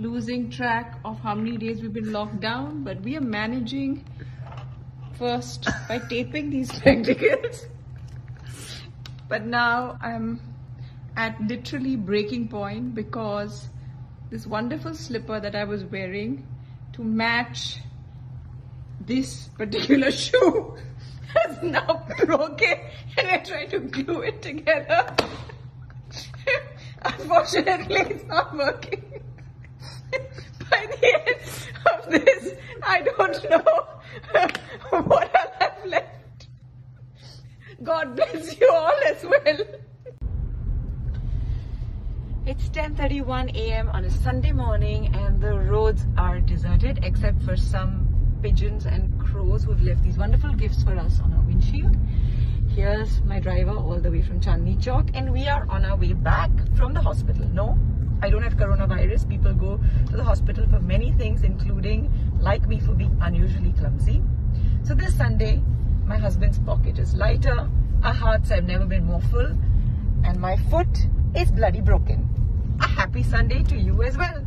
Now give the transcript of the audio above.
losing track of how many days we've been locked down, but we are managing first by taping these spectacles. But now I'm at literally breaking point because this wonderful slipper that I was wearing to match this particular shoe has now broken and I tried to glue it together. Unfortunately, it's not working. By the end of this, I don't know what I'll have left. God bless you all as well. It's 10:31 a.m. on a Sunday morning and the roads are deserted except for some pigeons and crows who've left these wonderful gifts for us on our windshield. Here's my driver all the way from Chandni Chowk and we are on our way back from the hospital. No, I don't have coronavirus. People go to the hospital for many things including like me for being unusually clumsy. So this Sunday, my husband's pocket is lighter, our hearts have never been more full and my foot is bloody broken. A happy Sunday to you as well.